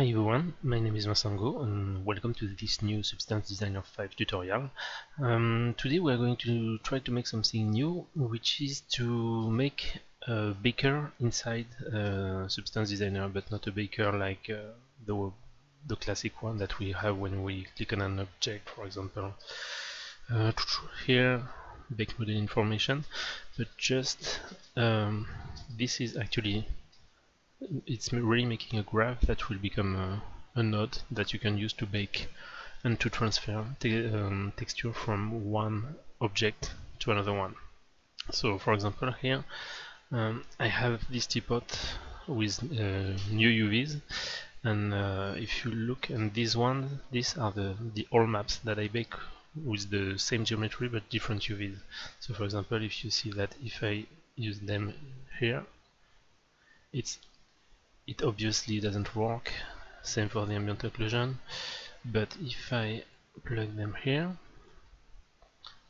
Hi everyone, my name is Massango and welcome to this new Substance Designer 5 tutorial. Um, today we are going to try to make something new, which is to make a baker inside uh, Substance Designer, but not a baker like uh, the, the classic one that we have when we click on an object, for example. Uh, here, bake model information, but just um, this is actually it's really making a graph that will become a, a node that you can use to bake and to transfer te um, texture from one object to another one. So for example here um, I have this teapot with uh, new UVs and uh, if you look at these ones these are the, the all maps that I bake with the same geometry but different UVs. So for example if you see that if I use them here it's it obviously doesn't work. Same for the ambient occlusion. But if I plug them here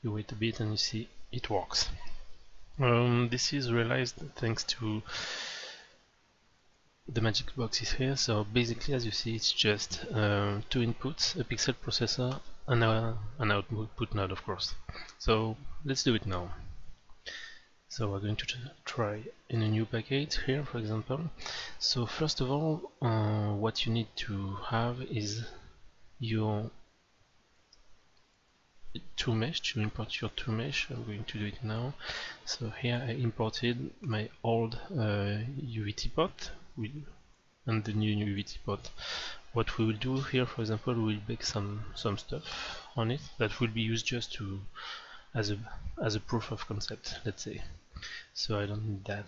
you wait a bit and you see it works. Um, this is realized thanks to the magic box is here. So basically as you see it's just uh, two inputs a pixel processor and a, an output node of course. So let's do it now so we're going to try in a new package here, for example. So first of all, uh, what you need to have is your two mesh to import your two mesh. I'm going to do it now. So here I imported my old uh, UV pot and the new UV pot. What we will do here, for example, we'll bake some some stuff on it that will be used just to as a as a proof of concept, let's say. So I don't need that.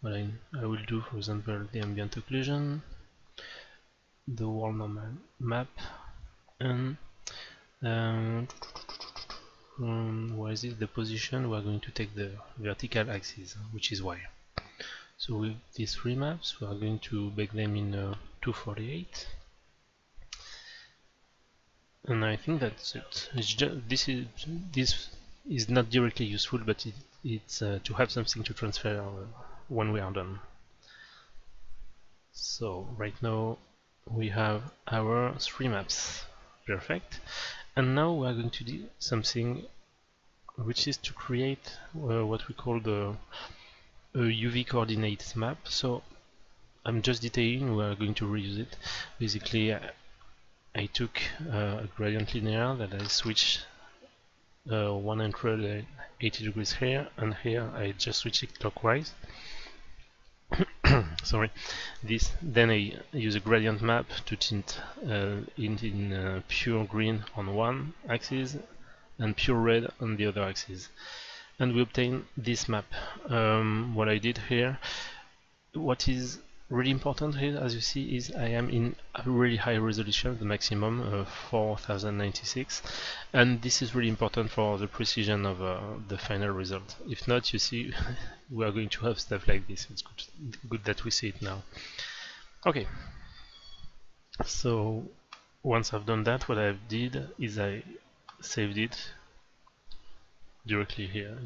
What I, I will do for example the ambient occlusion the world normal map and um, um, where is it? The position we are going to take the vertical axis which is y. So with these three maps we are going to bake them in uh, 248 and I think that's it. Just, this is this is not directly useful, but it, it's uh, to have something to transfer uh, when we are done. So right now we have our three maps. Perfect. And now we are going to do something which is to create uh, what we call the a UV coordinates map. So I'm just detailing, we are going to reuse it. Basically, I, took uh, a gradient linear that I switched uh, 180 degrees here and here. I just switch it clockwise. Sorry. This then I use a gradient map to tint uh, in, in uh, pure green on one axis and pure red on the other axis. And we obtain this map. Um, what I did here what is really important here as you see is I am in a really high resolution the maximum uh, 4096 and this is really important for the precision of uh, the final result. If not you see we are going to have stuff like this. It's good, good that we see it now. Okay. So once I've done that what I did is I saved it directly here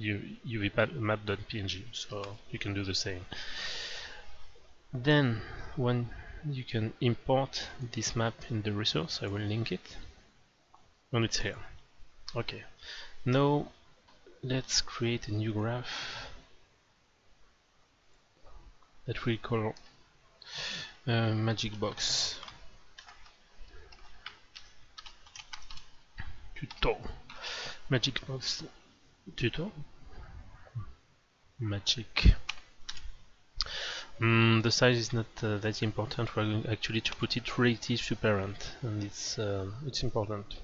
uvmap.png so you can do the same then when you can import this map in the resource I will link it. And it's here. Okay. Now let's create a new graph that we call uh, magic box. Tuto. Magic box. Tuto. Magic Mm, the size is not uh, that important. We're going actually to put it relative to parent, and it's uh, it's important.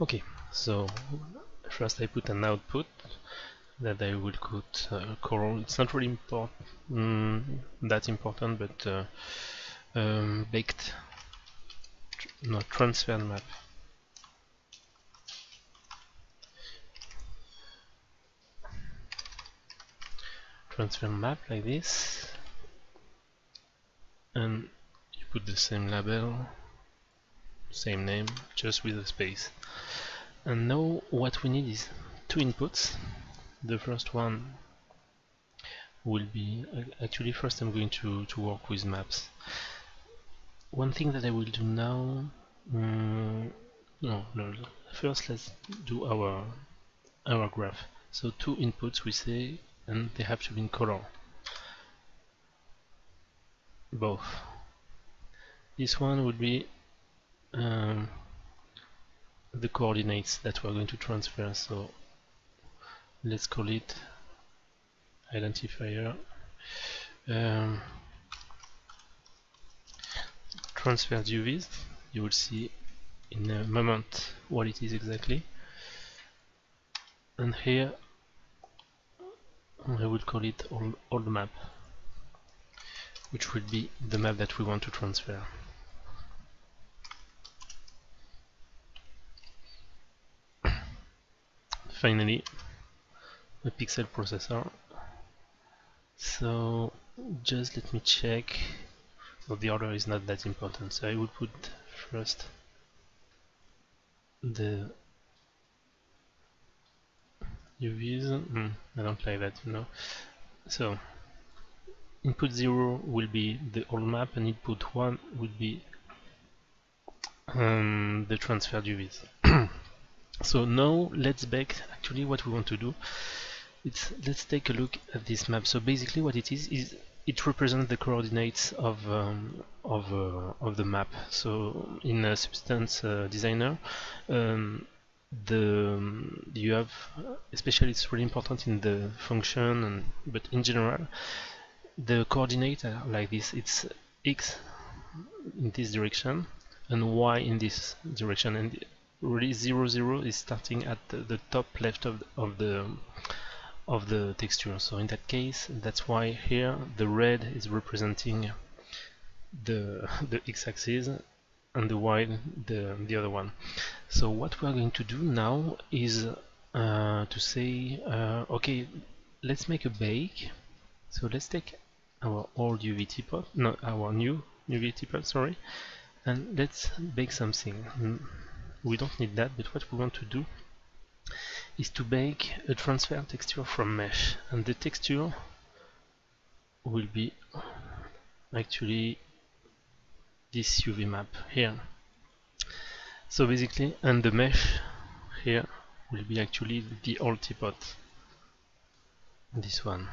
Okay, so first I put an output that I will put uh. It's not really important, mm, that important, but uh, um, baked, no transfer map. Transfer map like this. And you put the same label same name just with a space. And now what we need is two inputs. The first one will be actually first I'm going to, to work with maps. One thing that I will do now um, no, no. First let's do our our graph. So two inputs we say and they have to be in color both. This one would be um, the coordinates that we're going to transfer so let's call it identifier. Um, transfer UVs you will see in a moment what it is exactly. And here I will call it old, old map which will be the map that we want to transfer. Finally the pixel processor. So just let me check. Well, the order is not that important so I will put first the UVs mm, I don't like that you know. So input 0 will be the old map and input 1 will be um, the transferred UVs so now let's back actually what we want to do. It's let's take a look at this map. So basically what it is is it represents the coordinates of um, of uh, of the map. So in a substance uh, designer um, the um, you have especially it's really important in the function and but in general the coordinate are like this. It's x in this direction and y in this direction. And really 0 0 is starting at the, the top left of the, of the of the texture. So in that case that's why here the red is representing the the x-axis and the white the the other one. So what we're going to do now is uh, to say uh, okay let's make a bake. So let's take our old UV teapot no our new UV teapot sorry and let's bake something. Mm, we don't need that but what we want to do is to bake a transfer texture from mesh. And the texture will be actually this UV map here. So basically and the mesh here will be actually the old teapot this one.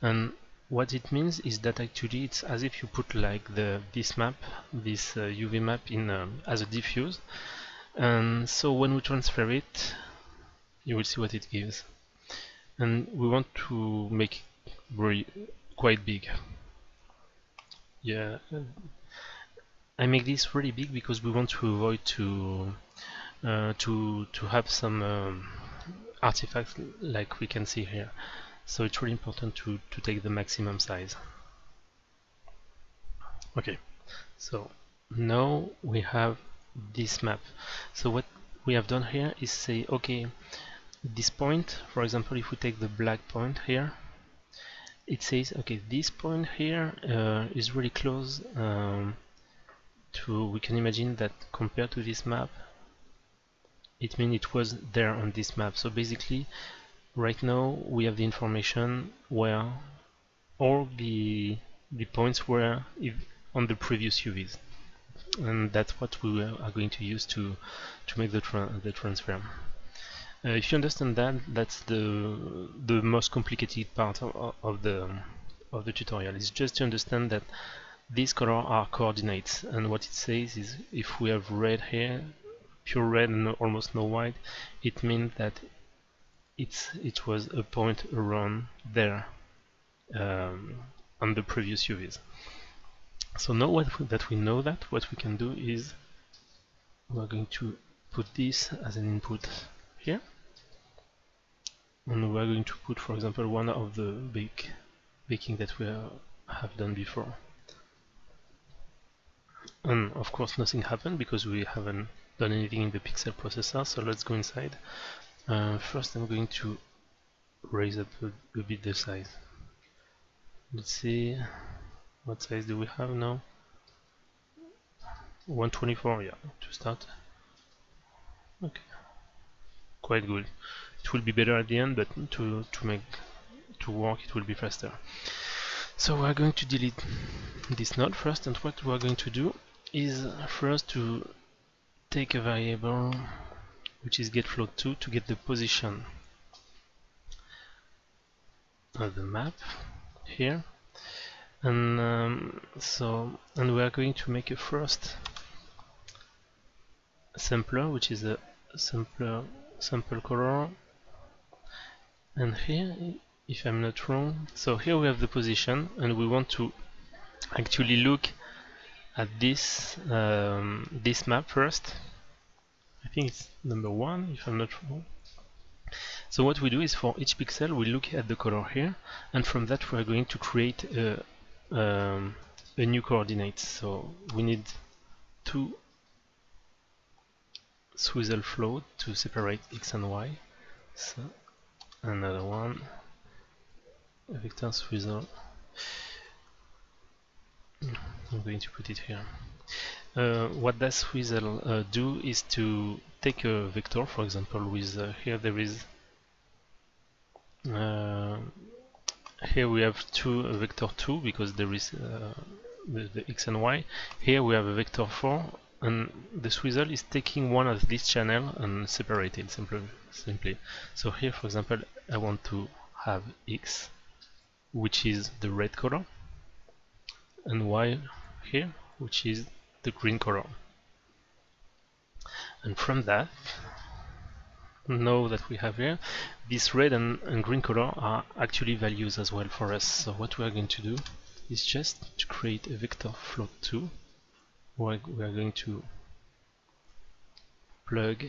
And what it means is that actually it's as if you put like the this map this uh, UV map in um, as a diffuse. And so when we transfer it you will see what it gives. And we want to make it quite big. Yeah I make this really big because we want to avoid to uh, to to have some um, artifacts like we can see here. So it's really important to, to take the maximum size. Okay. So now we have this map. So what we have done here is say okay this point for example if we take the black point here it says okay this point here uh, is really close um, to we can imagine that compared to this map it means it was there on this map. So basically right now we have the information where all the the points were on the previous UVs and that's what we are going to use to to make the, tra the transfer. Uh, if you understand that, that's the the most complicated part of, of the of the tutorial. It's just to understand that these colors are coordinates, and what it says is if we have red here, pure red and almost no white, it means that it's it was a point around there um, on the previous UVs. So now what, that we know that, what we can do is we're going to put this as an input here and we're going to put for example one of the baking that we have done before and of course nothing happened because we haven't done anything in the pixel processor so let's go inside. Uh, first I'm going to raise up a, a bit the size. Let's see. What size do we have now? 124 yeah to start. Okay. Quite good. It will be better at the end but to, to make to work it will be faster. So we're going to delete this node first and what we're going to do is first to take a variable which is getFloat2 to get the position of the map here. And um, so and we are going to make a first sampler which is a sampler sample color. And here if I'm not wrong so here we have the position and we want to actually look at this um, this map first. I think it's number one if I'm not wrong. So what we do is for each pixel we look at the color here and from that we are going to create a, um, a new coordinate. So we need two swizzle float to separate x and y. So another one vector swizzle I'm going to put it here. Uh, what does swizzle uh, do is to take a vector for example with uh, here there is uh, here we have two vector 2 because there is uh, the, the, x and y. Here we have a vector 4 and the swizzle is taking one of this channel and separate it simply simply. So here for example I want to have x which is the red color and y here which is the green color. And from that know that we have here this red and, and green color are actually values as well for us. So what we are going to do is just to create a vector float 2 where we are going to plug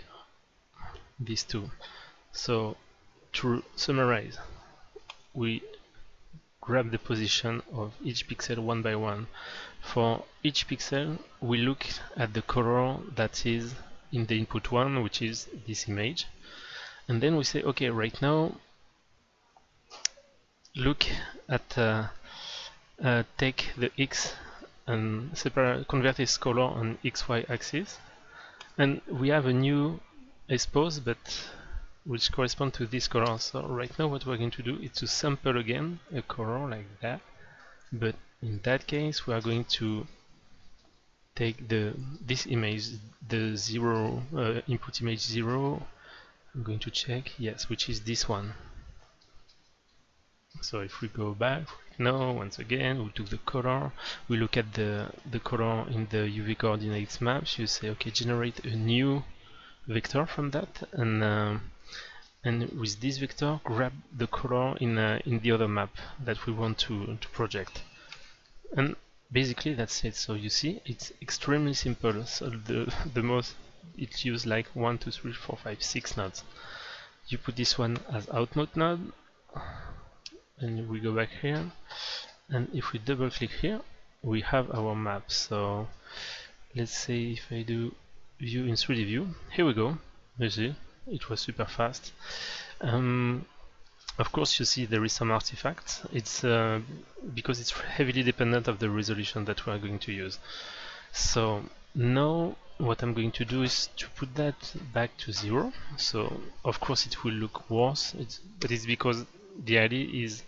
these two. So to summarize we grab the position of each pixel one by one. For each pixel we look at the color that is in the input one which is this image. And then we say okay right now look at uh, uh, take the x and separate convert its color on xy axis. And we have a new expose but which correspond to this color. So right now what we're going to do is to sample again a color like that. But in that case we are going to take the this image the zero uh, input image zero. I'm going to check yes which is this one. So if we go back now once again we took the color. We look at the the color in the UV coordinates maps you say okay generate a new vector from that. And uh, and with this vector grab the color in uh, in the other map that we want to to project. And basically that's it. So you see it's extremely simple. So the the most it use like one two three four five six nodes. You put this one as output node. And we go back here. And if we double click here we have our map. So let's say if I do view in 3D view here we go. You see it was super fast. Um, of course you see there is some artifacts it's uh, because it's heavily dependent of the resolution that we are going to use. So now what I'm going to do is to put that back to zero. So of course it will look worse. It's, but it's because the idea is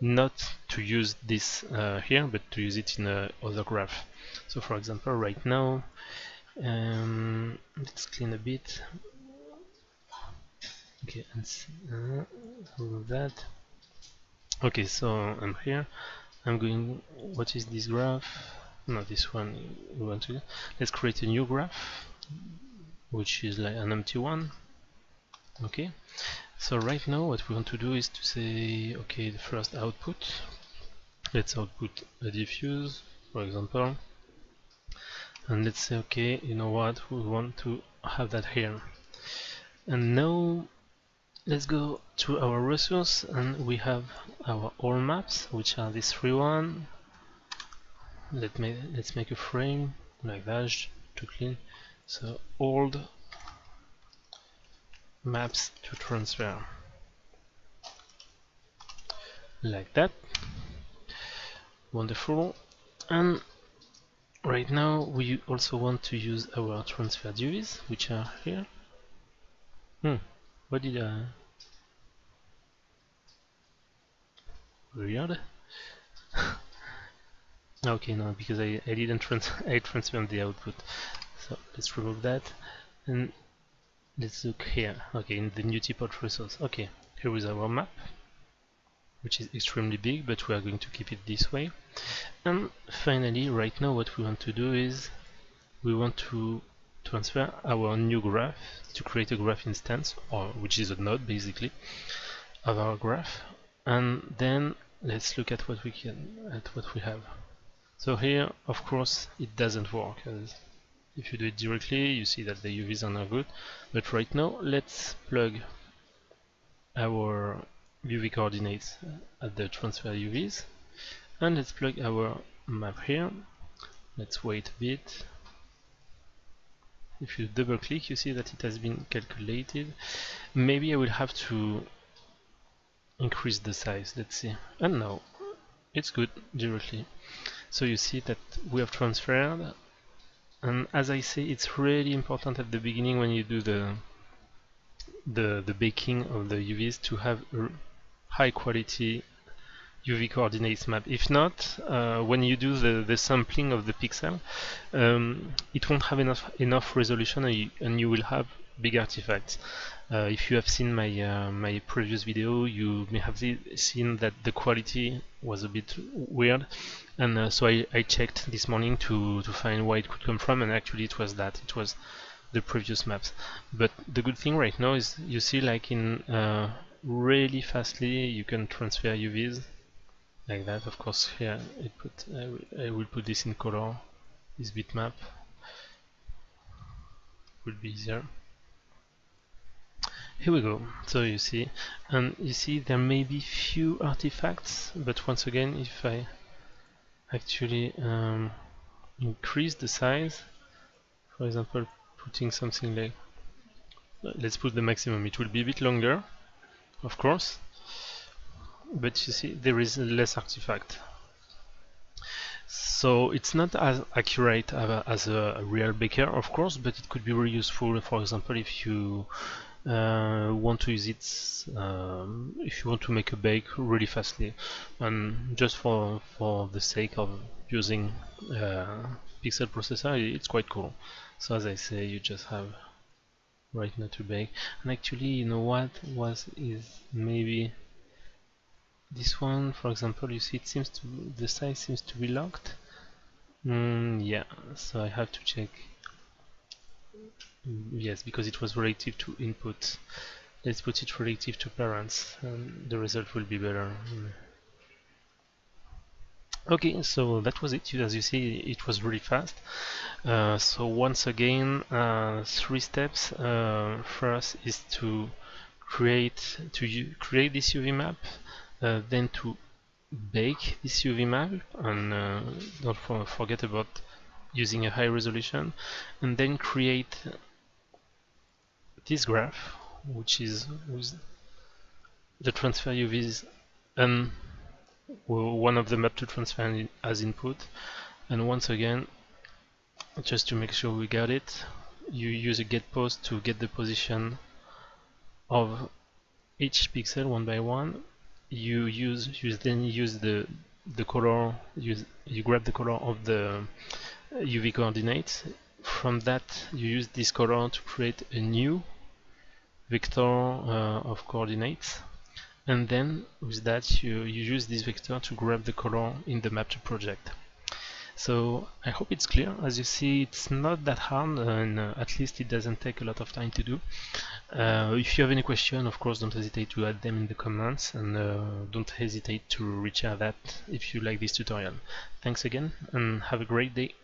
not to use this uh, here but to use it in a other graph. So for example right now um, let's clean a bit okay and uh, remove that. Okay so I'm here. I'm going what is this graph? No this one we want to let's create a new graph which is like an empty one. Okay. So right now what we want to do is to say okay the first output. Let's output a diffuse for example. And let's say okay you know what? We want to have that here. And now let's go to our resource and we have our all maps which are these three one. Let me let's make a frame like that to clean. So old maps to transfer. Like that. Wonderful. And right now we also want to use our transfer UVs, which are here. Hmm what did I weird Okay, no, because I, I didn't trans I transformed the output. So let's remove that and let's look here. Okay, in the new teapot resource. Okay, here is our map, which is extremely big, but we are going to keep it this way. And finally, right now, what we want to do is we want to transfer our new graph to create a graph instance, or which is a node basically of our graph. And then let's look at what we can at what we have. So here, of course, it doesn't work. If you do it directly, you see that the UVs are not good. But right now, let's plug our UV coordinates at the transfer UVs. And let's plug our map here. Let's wait a bit. If you double click, you see that it has been calculated. Maybe I will have to increase the size. Let's see. And now, it's good directly so you see that we have transferred and as I say it's really important at the beginning when you do the the, the baking of the UVs to have a high quality UV coordinates map. If not, uh, when you do the, the sampling of the pixel, um, it won't have enough enough resolution and you, and you will have big artifacts. Uh, if you have seen my uh, my previous video, you may have seen that the quality was a bit weird, and uh, so I, I checked this morning to to find where it could come from, and actually it was that it was the previous maps. But the good thing right now is you see like in uh, really fastly you can transfer UVs like that. Of course here it put I, I will put this in color, this bitmap will be easier here we go. So you see and you see there may be few artifacts but once again if I actually um, increase the size for example putting something like let's put the maximum. It will be a bit longer of course but you see there is less artifact. So it's not as accurate as a real baker of course but it could be very useful. For example if you uh, want to use it um, if you want to make a bake really fastly. And just for for the sake of using uh, pixel processor it's quite cool. So as I say you just have right now to bake. And actually you know what was is maybe this one for example you see it seems to the size seems to be locked? Mm, yeah. So I have to check yes because it was relative to input. Let's put it relative to parents and the result will be better. Okay so that was it. As you see it was really fast. Uh, so once again uh, three steps. Uh, first is to create to create this UV map uh, then to bake this UV map and uh, don't forget about using a high resolution and then create this graph, which is the transfer UVs and um, one of the map to transfer as input. And once again, just to make sure we got it, you use a get post to get the position of each pixel one by one. You use you then use the the color use you grab the color of the UV coordinates. From that, you use this color to create a new vector uh, of coordinates and then with that you, you use this vector to grab the color in the map to project. So I hope it's clear. As you see, it's not that hard, and uh, at least it doesn't take a lot of time to do. Uh, if you have any question, of course, don't hesitate to add them in the comments, and uh, don't hesitate to reach out that if you like this tutorial. Thanks again, and have a great day.